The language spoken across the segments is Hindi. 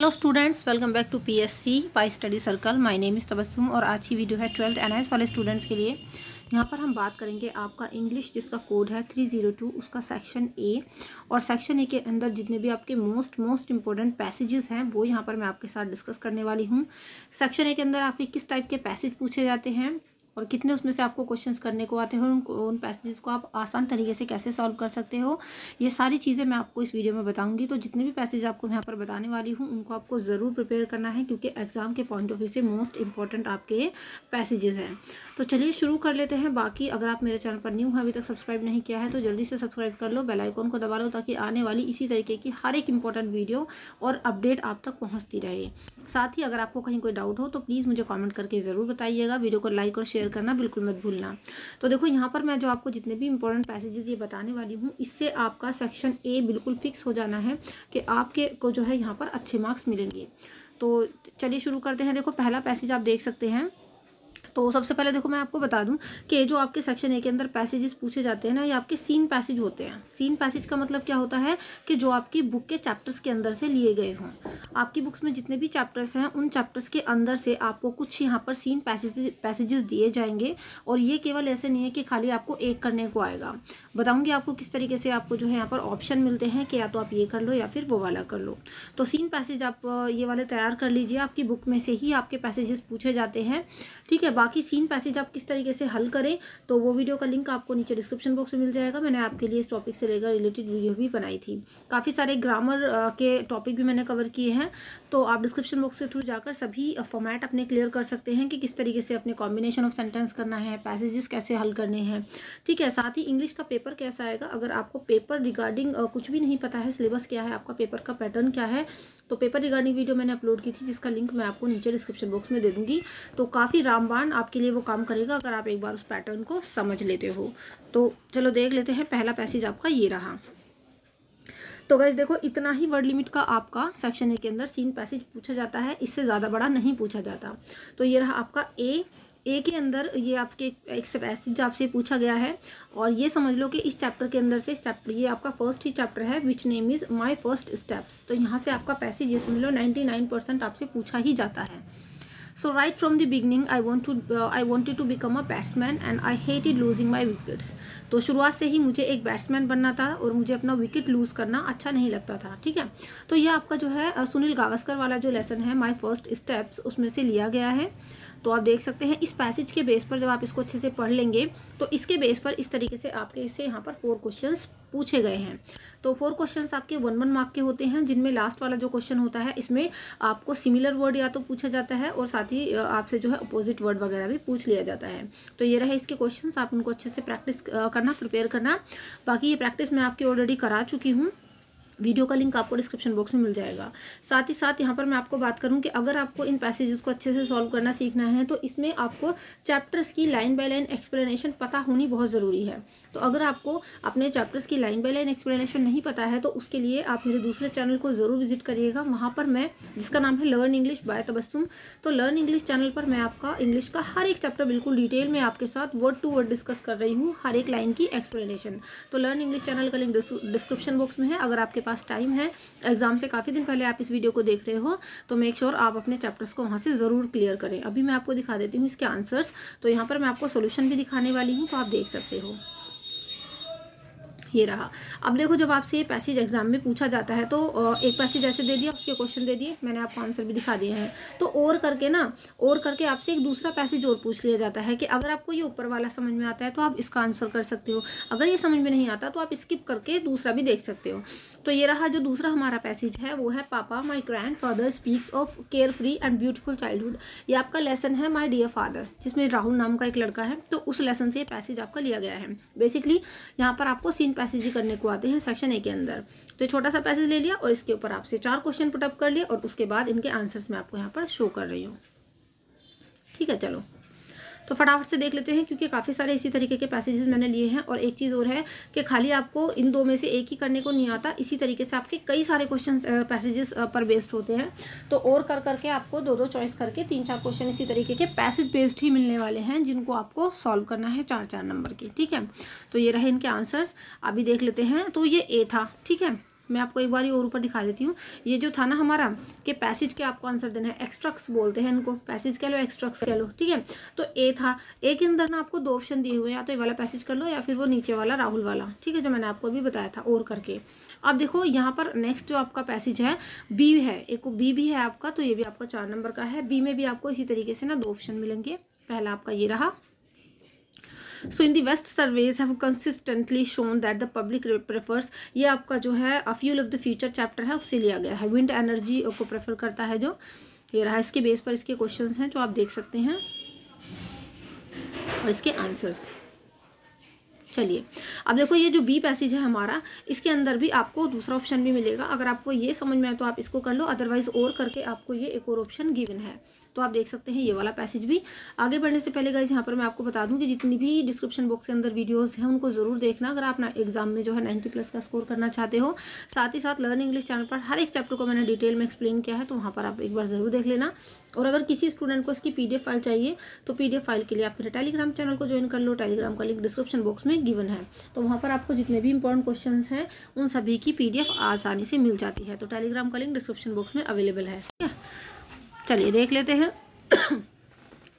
Hello students welcome back to PSC by study circle my name is Tabassum और आज की वीडियो है ट्वेल्थ एन वाले स्टूडेंट्स के लिए। यहाँ पर हम बात करेंगे आपका इंग्लिश जिसका कोड है थ्री ज़ीरो टू उसका सेक्शन ए और सेक्शन ए के अंदर जितने भी आपके मोस्ट मोस्ट इंपॉर्टेंट पैसेजेस हैं, वो यहाँ पर मैं आपके साथ डिस्कस करने वाली हूँ। सेक्शन ए के अंदर आपके किस टाइप के पैसेज पूछे जाते हैं? और कितने उसमें से आपको क्वेश्चंस करने को आते हैं और उन पैसेजेस को आप आसान तरीके से कैसे सॉल्व कर सकते हो, ये सारी चीज़ें मैं आपको इस वीडियो में बताऊँगी। तो जितने भी पैसेज आपको यहाँ पर बताने वाली हूँ, उनको आपको ज़रूर प्रिपेयर करना है, क्योंकि एग्ज़ाम के पॉइंट ऑफ़ व्यू से मोस्ट इंपॉर्टेंट आपके पैसेजेस हैं। तो चलिए शुरू कर लेते हैं। बाकी अगर आप मेरे चैनल पर न्यू हैं, अभी तक सब्सक्राइब नहीं किया है तो जल्दी से सब्सक्राइब कर लो बेलाइकॉन को दबा लो, ताकि आने वाली इसी तरीके की हर एक इंपॉर्टेंट वीडियो और अपडेट आप तक पहुँचती रहे। साथ ही अगर आपको कहीं कोई डाउट हो तो प्लीज़ मुझे कॉमेंट करके ज़रूर बताइएगा। वीडियो को लाइक और शेयर करना बिल्कुल मत भूलना। तो देखो, यहाँ पर मैं जो आपको जितने भी इंपॉर्टेंट पैसेजेस ये बताने वाली हूँ, इससे आपका सेक्शन ए बिल्कुल फिक्स हो जाना है कि आपके को जो है यहाँ पर अच्छे मार्क्स मिलेंगे। तो चलिए शुरू करते हैं। देखो, पहला पैसेज आप देख सकते हैं। तो सबसे पहले देखो मैं आपको बता दूँ कि जो आपके सेक्शन ए के अंदर पैसेजेस पूछे जाते हैं ना, ये आपके सीन पैसेज होते हैं। सीन पैसेज का मतलब क्या होता है कि जो आपकी बुक के चैप्टर्स के अंदर से लिए गए हों। आपकी बुक्स में जितने भी चैप्टर्स हैं, उन चैप्टर्स के अंदर से आपको कुछ यहाँ पर सीन पैसेज पैसेजेस दिए जाएँगे और ये केवल ऐसे नहीं है कि खाली आपको एक करने को आएगा। बताऊँगी आपको किस तरीके से आपको जो है यहाँ पर ऑप्शन मिलते हैं कि या तो आप ये कर लो या फिर वो वाला कर लो। तो सीन पैसेज आप, ये वाले तैयार कर लीजिए। आपकी बुक में से ही आपके पैसेजेस पूछे जाते हैं। ठीक है बाकी सीन पैसेज आप किस तरीके से हल करें तो वो वीडियो का लिंक आपको नीचे डिस्क्रिप्शन बॉक्स में मिल जाएगा। मैंने आपके लिए इस टॉपिक से लेकर रिलेटेड वीडियो भी बनाई थी। काफ़ी सारे ग्रामर के टॉपिक भी मैंने कवर किए हैं। तो आप डिस्क्रिप्शन बॉक्स के थ्रू जाकर सभी फॉर्मेट अपने क्लियर कर सकते हैं कि किस तरीके से अपने कॉम्बिनेशन ऑफ़ सेंटेंस करना है पैसेजेस कैसे हल करने हैं। ठीक है, साथ ही इंग्लिश का पेपर कैसा आएगा? अगर आपको पेपर रिगार्डिंग कुछ भी नहीं पता है सिलेबस क्या है, आपका पेपर का पैटर्न क्या है तो पेपर रिगार्डिंग वीडियो मैंने अपलोड की थी, जिसका लिंक मैं आपको नीचे डिस्क्रिप्शन बॉक्स में दे दूँगी। तो काफ़ी रामबान आपके लिए वो काम करेगा, अगर आप एक बार उस पैटर्न को समझ लेते हो। तो चलो देख लेते हैं, पहला पैसेज आपका ये रहा। तो गैस देखो, इतना ही वर्ड लिमिट का आपका सेक्शन ए के अंदर सीन पैसेज पूछा जाता है, इससे ज़्यादा बड़ा नहीं पूछा जाता। तो ये रहा आपका ए ए के अंदर ये आपके एक पैसेज आपसे पूछा गया है और ये समझ लो कि इस चैप्टर के अंदर से इस चैप्टर ये आपका फ़र्स्ट ही चैप्टर है which name is my first steps तो यहाँ से आपका पैसेज ये समझ लो नाइन्टी नाइन परसेंट आपसे पूछा ही जाता है। So right from the beginning, I want to uh, I wanted to become a batsman and I hated losing my wickets. तो शुरुआत से ही मुझे एक बैट्समैन बनना था और मुझे अपना विकेट लूज़ करना अच्छा नहीं लगता था ठीक है? तो ये आपका जो है सुनील गावस्कर वाला जो लेसन है माय फ़र्स्ट स्टेप्स उसमें से लिया गया है। तो आप देख सकते हैं, इस पैसेज के बेस पर जब आप इसको अच्छे से पढ़ लेंगे तो इसके बेस पर इस तरीके से आपके इसे यहाँ पर फोर क्वेश्चन पूछे गए हैं। तो फोर क्वेश्चन आपके वन वन मार्क के होते हैं, जिनमें लास्ट वाला जो क्वेश्चन होता है, इसमें आपको सिमिलर वर्ड या तो पूछा जाता है, और साथ ही आपसे जो है अपोजिट वर्ड वगैरह भी पूछ लिया जाता है। तो ये रहे इसके क्वेश्चन आप उनको अच्छे से प्रैक्टिस करना प्रिपेयर करना। बाकी ये प्रैक्टिस मैं आपकी ऑलरेडी करा चुकी हूँ। वीडियो का लिंक आपको डिस्क्रिप्शन बॉक्स में मिल जाएगा। साथ ही साथ यहाँ पर मैं आपको बात करूँ कि अगर आपको इन पैसेजेस को अच्छे से सॉल्व करना सीखना है तो इसमें आपको चैप्टर्स की लाइन बाय लाइन एक्सप्लेनेशन पता होनी बहुत ज़रूरी है। तो अगर आपको अपने चैप्टर्स की लाइन बाय लाइन एक्सप्लेनेशन नहीं पता है तो उसके लिए आप मेरे दूसरे चैनल को ज़रूर विज़िट करिएगा। वहाँ पर मैं, जिसका नाम है लर्न इंग्लिश बाय तबस्सुम तो लर्न इंग्लिश चैनल पर मैं आपका इंग्लिश का हर एक चैप्टर बिल्कुल डिटेल में आपके साथ वर्ड टू वर्ड डिस्कस कर रही हूँ, हर एक लाइन की एक्सप्लेनेशन तो लर्न इंग्लिश चैनल का लिंक डिस्क्रिप्शन बॉक्स में है। अगर आपके पास टाइम है। एग्ज़ाम से काफ़ी दिन पहले आप इस वीडियो को देख रहे हो तो मेक श्योर sure आप अपने चैप्टर्स को वहाँ से ज़रूर क्लियर करें। अभी मैं आपको दिखा देती हूँ इसके आंसर्स तो यहाँ पर मैं आपको सोल्यूशन भी दिखाने वाली हूँ तो आप देख सकते हो। ये रहा। अब देखो जब आपसे ये पैसेज एग्ज़ाम में पूछा जाता है तो एक पैसेज ऐसे दे दिया, उसके क्वेश्चन दे दिए, मैंने आपको आंसर भी दिखा दिए हैं। तो और करके ना, और करके आपसे एक दूसरा पैसेज और पूछ लिया जाता है कि अगर आपको ये ऊपर वाला समझ में आता है तो आप इसका आंसर कर सकते हो। अगर ये समझ में नहीं आता तो आप स्किप करके दूसरा भी देख सकते हो। तो ये रहा जो दूसरा हमारा पैसेज है, वो है, papa my grandfather speaks of carefree and beautiful childhood ये आपका लेसन है माई डियर फादर जिसमें राहुल नाम का एक लड़का है तो उस लेसन से ये पैसेज आपका लिया गया है। बेसिकली यहाँ पर आपको सीन पैसेज ही करने को आते हैं सेक्शन ए के अंदर। तो छोटा सा पैसेज ले लिया और इसके ऊपर आपसे चार क्वेश्चन पुटअप कर लिए और उसके बाद इनके आंसर्स मैं आपको यहाँ पर शो कर रही हूँ। ठीक है, चलो। तो फटाफट से देख लेते हैं, क्योंकि काफ़ी सारे इसी तरीके के पैसेजेस मैंने लिए हैं। और एक चीज़ और है कि खाली आपको इन दो में से एक ही करने को नहीं आता, इसी तरीके से आपके कई सारे क्वेश्चन पैसेजेस पर बेस्ड होते हैं। तो और कर करके आपको दो दो चॉइस करके तीन चार क्वेश्चन इसी तरीके के पैसेज बेस्ड ही मिलने वाले हैं, जिनको आपको सॉल्व करना है चार चार नंबर के, ठीक है? तो ये रहे इनके आंसर्स अभी देख लेते हैं तो ये ए था, ठीक है? मैं आपको एक बार ही और ऊपर दिखा देती हूँ। ये जो था ना हमारा कि पैसेज के आपको आंसर देना है। एक्स्ट्रक्स बोलते हैं इनको। पैसेज कह लो एक्स्ट्रक्स कह लो, ठीक है? तो ए था। ए के अंदर ना आपको दो ऑप्शन दिए हुए या तो ये वाला पैसेज कर लो या फिर वो नीचे वाला राहुल वाला, ठीक है, जो मैंने आपको अभी बताया था और करके। अब देखो, यहाँ पर नेक्स्ट जो आपका पैसेज है बी है। एक बी भी है आपका तो ये भी आपका चार नंबर का है। बी में भी आपको इसी तरीके से ना दो ऑप्शन मिलेंगे। पहला आपका ये रहा। So in the west surveys have consistently shown that the public prefers ये आपका जो है अ fuel of the future chapter है, उससे लिया गया है। विंड एनर्जी को प्रेफर करता है जो, ये रहा इसके बेस पर इसके क्वेश्चंस हैं, जो आप देख सकते हैं, और इसके आंसर्स चलिए, अब देखो ये जो बी पैसेज है हमारा, इसके अंदर भी आपको दूसरा ऑप्शन भी मिलेगा। अगर आपको ये समझ में आए तो आप इसको कर लो अदरवाइज़ और करके आपको ये एक और ऑप्शन गिवन है। तो आप देख सकते हैं ये वाला पैसेज भी। आगे बढ़ने से पहले गाइज़ यहाँ पर मैं आपको बता दूँ कि जितनी भी डिस्क्रिप्शन बॉक्स के अंदर वीडियोज़ हैं, उनको ज़रूर देखना अगर आप एग्ज़ाम में जो है नाइन्टी प्लस का स्कोर करना चाहते हो। साथ ही साथ लर्न इंग्लिश चैनल पर हर एक चैप्टर को मैंने डिटेल में एक्सप्लेन किया है तो वहाँ पर आप एक बार ज़रूर देख लेना। और अगर किसी स्टूडेंट को इसकी पीडीएफ फ़ाइल चाहिए तो पीडीएफ फ़ाइल के लिए आप मेरे टेलीग्राम चैनल को ज्वाइन कर लो। टेलीग्राम का लिंक डिस्क्रिप्शन बॉक्स में गिवन है। तो वहाँ पर आपको जितने भी इंपॉर्टेंट क्वेश्चन हैं, उन सभी की पीडीएफ आसानी से मिल जाती है। तो टेलीग्राम का लिंक डिस्क्रिप्शन बॉक्स में अवेलेबल है। ठीक है? चलिए देख लेते हैं।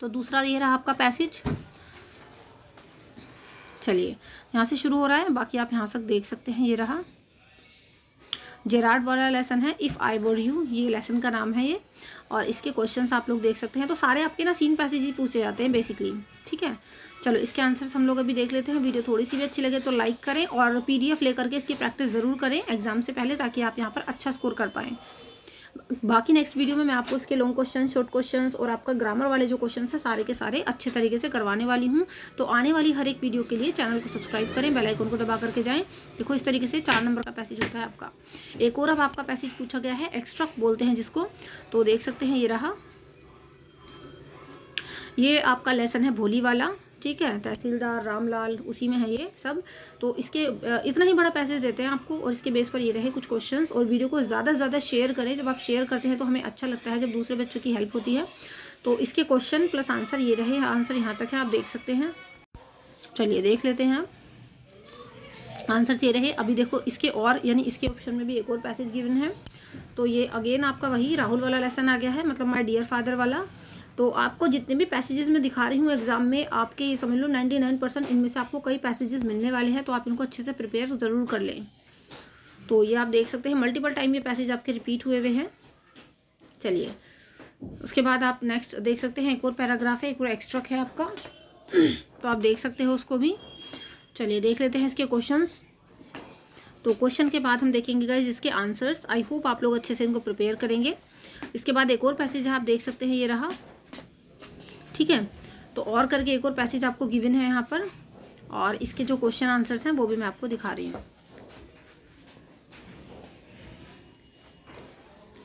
तो दूसरा ये रहा आपका पैसेज। चलिए, यहाँ से शुरू हो रहा है, बाकी आप यहाँ तक देख सकते हैं, ये रहा। जेराड वाला लेसन है इफ़ आई वर यू ये लेसन का नाम है ये। और इसके क्वेश्चंस आप लोग देख सकते हैं। तो सारे आपके ना सीन पैसेज ही पूछे जाते हैं बेसिकली ठीक है? चलो, इसके आंसर्स हम लोग अभी देख लेते हैं। वीडियो थोड़ी सी भी अच्छी लगे तो लाइक करें और पीडीएफ लेकर के इसकी प्रैक्टिस ज़रूर करें एग्ज़ाम से पहले ताकि आप यहाँ पर अच्छा स्कोर कर पाएँ। बाकी नेक्स्ट वीडियो में मैं आपको इसके लॉन्ग क्वेश्चन शॉर्ट क्वेश्चन और आपका ग्रामर वाले जो क्वेश्चन है, सारे के सारे अच्छे तरीके से करवाने वाली हूँ। तो आने वाली हर एक वीडियो के लिए चैनल को सब्सक्राइब करें बेल आइकन को दबा करके जाएँ। देखो, इस तरीके से चार नंबर का पैसेज होता है आपका। एक और अब आपका पैसेज पूछा गया है एक्स्ट्रा बोलते हैं जिसको। तो देख सकते हैं, ये रहा। ये आपका लेसन है भोली वाला। ठीक है, तहसीलदार रामलाल, उसी में है ये सब। तो इसके इतना ही बड़ा पैसेज देते हैं आपको और इसके बेस पर ये रहे कुछ क्वेश्चंस और वीडियो को ज़्यादा से ज़्यादा शेयर करें। जब आप शेयर करते हैं तो हमें अच्छा लगता है जब दूसरे बच्चों की हेल्प होती है। तो इसके क्वेश्चन प्लस आंसर ये रहे आंसर यहाँ तक है, आप देख सकते हैं। चलिए देख लेते हैं। आंसर ये रहे, अभी देखो इसके और, यानी इसके ऑप्शन में भी एक और पैसेज गिवन है। तो ये अगेन आपका वही राहुल वाला लेसन आ गया है मतलब माई डियर फादर वाला। तो आपको जितने भी पैसेजेस में दिखा रही हूँ एग्ज़ाम में, आपके ये समझ लो नाइन्टी नाइन परसेंट इनमें से आपको कई पैसेजेस मिलने वाले हैं तो आप इनको अच्छे से प्रिपेयर ज़रूर कर लें। तो ये आप देख सकते हैं मल्टीपल टाइम ये पैसेज आपके रिपीट हुए हुए हैं। चलिए, उसके बाद आप नेक्स्ट देख सकते हैं, एक और पैराग्राफ है, एक और एक्स्ट्रा है आपका। तो आप देख सकते हो उसको भी। चलिए, देख लेते हैं इसके क्वेश्चंस तो क्वेश्चन के बाद हम देखेंगे गाइज़ इसके आंसर्स आई होप आप लोग अच्छे से इनको प्रिपेयर करेंगे। इसके बाद एक और पैसेज आप देख सकते हैं, ये रहा। ठीक है? तो और करके एक और पैसेज आपको गिवन है यहाँ पर, और इसके जो क्वेश्चन आंसर्स हैं, वो भी मैं आपको दिखा रही हूँ।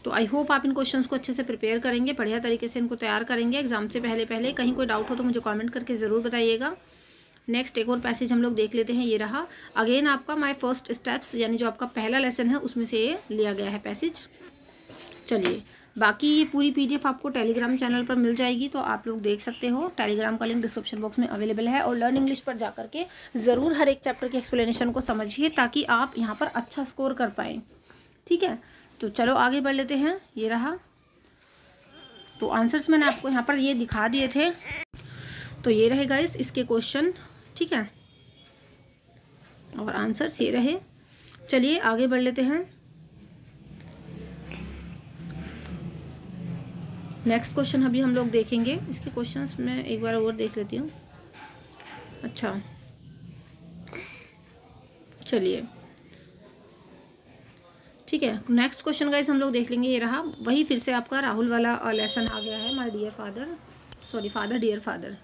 तो आई होप आप इन क्वेश्चंस को अच्छे से प्रिपेयर करेंगे, बढ़िया तरीके से इनको तैयार करेंगे। एग्ज़ाम से पहले पहले कहीं कोई डाउट हो तो मुझे कमेंट करके ज़रूर बताइएगा। नेक्स्ट एक और पैसेज हम लोग देख लेते हैं, ये रहा। अगेन आपका माय फ़र्स्ट स्टेप्स यानी जो आपका पहला लेसन है, उसमें से ये लिया गया है पैसेज चलिए बाकी ये पूरी पीडीएफ आपको टेलीग्राम चैनल पर मिल जाएगी तो आप लोग देख सकते हो। टेलीग्राम का लिंक डिस्क्रिप्शन बॉक्स में अवेलेबल है और लर्न इंग्लिश पर जाकर के ज़रूर हर एक चैप्टर की एक्सप्लेनेशन को समझिए, ताकि आप यहाँ पर अच्छा स्कोर कर पाएँ। ठीक है? तो चलो आगे बढ़ लेते हैं। ये रहा। तो आंसर्स मैंने आपको यहाँ पर ये दिखा दिए थे। तो ये रहे गाइस इसके क्वेश्चन ठीक है? और आंसर्स ये रहे। चलिए आगे बढ़ लेते हैं। नेक्स्ट क्वेश्चन अभी हम लोग देखेंगे। इसके क्वेश्चंस मैं एक बार और देख लेती हूँ। अच्छा। चलिए। ठीक है। नेक्स्ट क्वेश्चन गाइस हम लोग देख लेंगे। ये रहा। वही फिर से आपका राहुल वाला लेसन आ गया है my dear father sorry father dear father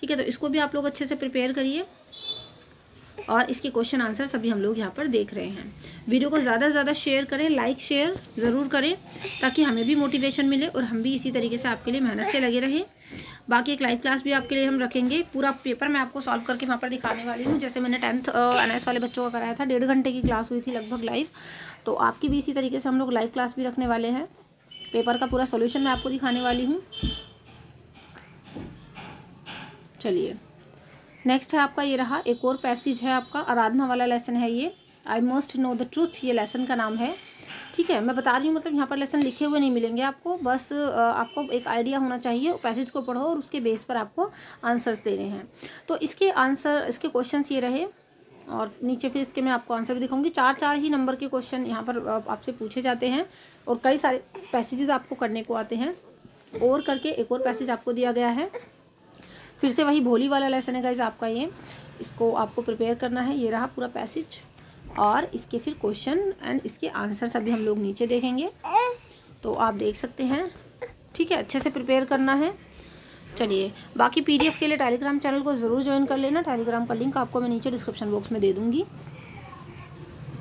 ठीक है तो इसको भी आप लोग अच्छे से प्रिपेयर करिए। और इसके क्वेश्चन आंसर सभी हम लोग यहाँ पर देख रहे हैं। वीडियो को ज़्यादा से ज़्यादा शेयर करें लाइक शेयर ज़रूर करें, ताकि हमें भी मोटिवेशन मिले और हम भी इसी तरीके से आपके लिए मेहनत से लगे रहें। बाकी एक लाइव क्लास भी आपके लिए हम रखेंगे। पूरा पेपर मैं आपको सॉल्व करके वहाँ पर दिखाने वाली हूँ। जैसे मैंने टेंथ एन वाले बच्चों का कराया था, डेढ़ घंटे की क्लास हुई थी लगभग लाइव तो आपकी भी इसी तरीके से हम लोग लाइव क्लास भी रखने वाले हैं। पेपर का पूरा सोल्यूशन मैं आपको दिखाने वाली हूँ। चलिए। नेक्स्ट है आपका ये रहा, एक और पैसेज है आपका, आराधना वाला लेसन है ये। I must know the truth ये लेसन का नाम है। ठीक है, मैं बता रही हूँ मतलब यहाँ पर लेसन लिखे हुए नहीं मिलेंगे आपको, बस आपको एक आइडिया होना चाहिए पैसेज को पढ़ो और उसके बेस पर आपको आंसर्स देने हैं। तो इसके आंसर इसके क्वेश्चन ये रहे, और नीचे फिर इसके मैं आपको आंसर भी दिखाऊँगी। चार चार ही नंबर के क्वेश्चन यहाँ पर आपसे पूछे जाते हैं, और कई सारे पैसेजेस आपको करने को आते हैं। और करके एक और पैसेज आपको दिया गया है। फिर से वही भोली वाला लेसन है गाइज़ आपका ये। इसको आपको प्रिपेयर करना है। ये रहा पूरा पैसेज और इसके फिर क्वेश्चन एंड इसके आंसर सभी हम लोग नीचे देखेंगे। तो आप देख सकते हैं। ठीक है, अच्छे से प्रिपेयर करना है। चलिए, बाकी पीडीएफ के लिए टेलीग्राम चैनल को ज़रूर ज्वाइन कर लेना। टेलीग्राम का लिंक आपको मैं नीचे डिस्क्रिप्शन बॉक्स में दे दूँगी।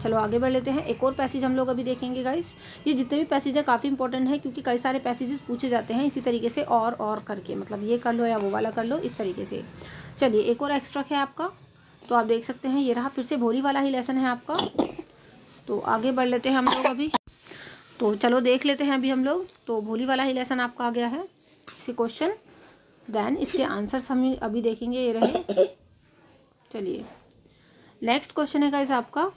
चलो आगे बढ़ लेते हैं। एक और पैसेज हम लोग अभी देखेंगे गाइस ये जितने भी पैसेज है, काफ़ी इंपॉर्टेंट है, क्योंकि कई सारे पैसेजेस पूछे जाते हैं इसी तरीके से और और करके। मतलब ये कर लो या वो वाला कर लो, इस तरीके से। चलिए, एक और एक्स्ट्रा है आपका। तो आप देख सकते हैं, ये रहा फिर से भोरी वाला ही लेसन है आपका। तो आगे बढ़ लेते हैं हम लोग अभी। तो चलो देख लेते हैं अभी हम लोग। तो भोली वाला ही लेसन आपका आ गया है। इसी क्वेश्चन देन इसके आंसर्स हम अभी देखेंगे, ये रहे। चलिए। नेक्स्ट क्वेश्चन है गाइस आपका।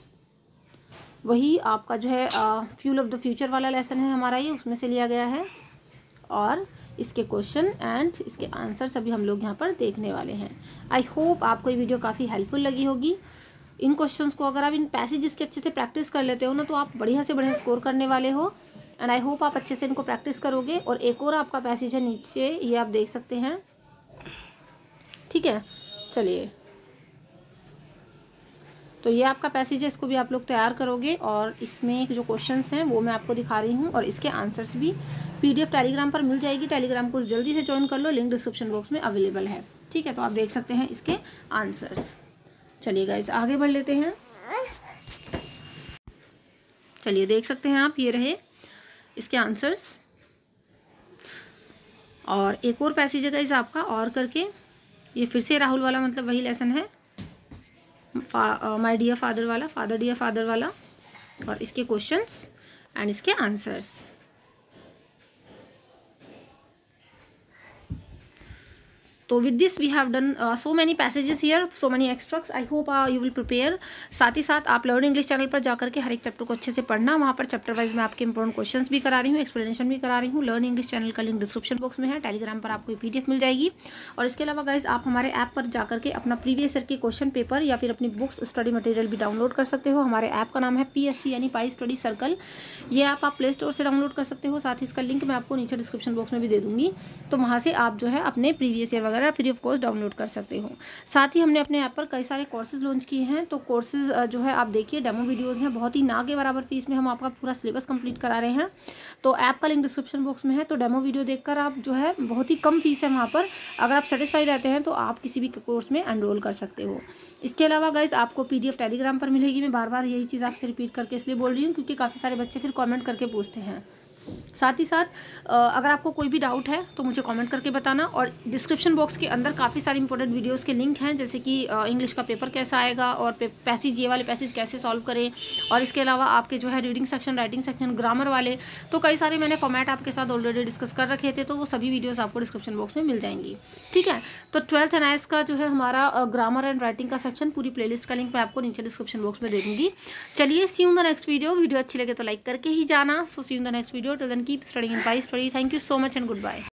वही आपका जो है फ्यूल ऑफ़ द फ्यूचर वाला लेसन है हमारा ये, उसमें से लिया गया है। और इसके क्वेश्चन एंड इसके आंसर सभी हम लोग यहाँ पर देखने वाले हैं। आई होप आपको ये वीडियो काफ़ी हेल्पफुल लगी होगी। इन क्वेश्चंस को अगर आप इन पैसेजेस के अच्छे से प्रैक्टिस कर लेते हो ना तो आप बढ़िया से बढ़िया स्कोर करने वाले हो। एंड आई होप आप अच्छे से इनको प्रैक्टिस करोगे। और एक और आपका पैसेज है नीचे, ये आप देख सकते हैं। ठीक है, चलिए। तो ये आपका पैसेज है, इसको भी आप लोग तैयार करोगे और इसमें जो क्वेश्चंस हैं, वो मैं आपको दिखा रही हूँ और इसके आंसर्स भी पीडीएफ टेलीग्राम पर मिल जाएगी। टेलीग्राम को जल्दी से ज्वाइन कर लो लिंक डिस्क्रिप्शन बॉक्स में अवेलेबल है। ठीक है तो आप देख सकते हैं इसके आंसर्स चलिए गाइज़ आगे बढ़ लेते हैं। चलिए देख सकते हैं आप, ये रहे इसके आंसर्स और एक और पैसेज है गाइज़ आपका, और करके। ये फिर से राहुल वाला मतलब वही लेसन है। माय डियर फादर वाला फादर डियर फादर वाला और इसके क्वेश्चंस एंड इसके आंसर्स तो with this we have done so many passages here so many extracts I hope you will prepare साथ ही साथ आप लर्न इंग्लिश चैनल पर जाकर के हर एक चैप्टर को अच्छे से पढ़ना। वहाँ पर चैप्टर वाइज मैं आपके इंपॉर्टेंट क्वेश्चंस भी करा रही हूँ एक्सप्लेनेशन भी करा रही हूँ। लर्न इंग्लिश चैनल का लिंक डिस्क्रिप्शन बॉक्स में है। टेलीग्राम पर आपको पीडीएफ मिल जाएगी। और इसके अलावा गाइज़ आप हमारे ऐप पर जाकर के अपना प्रीवियस ईयर के क्वेश्चन पेपर या फिर अपनी बुक्स स्टडी मटेरियल भी डाउनलोड कर सकते हो। हमारे ऐप का नाम है पीएससी यानी पाई स्टडी सर्कल ये ऐप आप प्ले स्टोर से डाउनलोड कर सकते हो। साथ ही इसका लिंक मैं आपको नीचे डिस्क्रिप्शन बॉक्स में भी दे दूँगी। तो वहाँ से आप जो है अपने प्रीवियस ईयर वगैरह फ्री ऑफ़ डाउनलोड डाउनलोड कर सकते हो। साथ ही हमने अपने ऐप पर कई सारे कोर्सेज लॉन्च किए हैं तो कोर्सेज जो है, आप देखिए डेमो वीडियोज़ हैं। बहुत ही ना के बराबर फ़ीस में हम आपका पूरा सिलेबस कंप्लीट करा रहे हैं। तो ऐप का लिंक डिस्क्रिप्शन बॉक्स में है तो डेमो वीडियो देखकर आप जो है, बहुत ही कम फ़ीस है वहाँ पर। अगर आप सेटिस्फाई रहते हैं तो आप किसी भी कोर्स में एनरोल कर सकते हो। इसके अलावा गाइज़ आपको पीडीएफ टेलीग्राम पर मिलेगी। मैं बार बार यही चीज़ आपसे रिपीट करके इसलिए बोल रही हूँ, क्योंकि काफ़ी सारे बच्चे फिर कमेंट करके पूछते हैं। साथ ही साथ अगर आपको कोई भी डाउट है तो मुझे कमेंट करके बताना। और डिस्क्रिप्शन बॉक्स के अंदर काफ़ी सारे इंपॉर्टेंट वीडियोस के लिंक हैं, जैसे कि इंग्लिश का पेपर कैसा आएगा और पैसेज ये वाले पैसेज कैसे सॉल्व करें। और इसके अलावा आपके जो है reading section writing section grammar वाले तो कई सारे मैंने फॉर्मेट आपके साथ ऑलरेडी डिस्कस कर रखे थे तो वो सभी वीडियोज़ आपको डिस्क्रिप्शन बॉक्स में मिल जाएँगी। ठीक है? तो ट्वेल्थ एन का जो है हमारा ग्रामर एंड राइटिंग का सेक्शन पूरी प्लेलिस्ट का लिंक मैं आपको नीचे डिस्क्रिप्शन बॉक्स में दे दूँगी। चलिए see the next video video अच्छी लगे तो लाइक करके ही जाना। So see the next video video till then keep studying and bye study. Thank you so much and goodbye.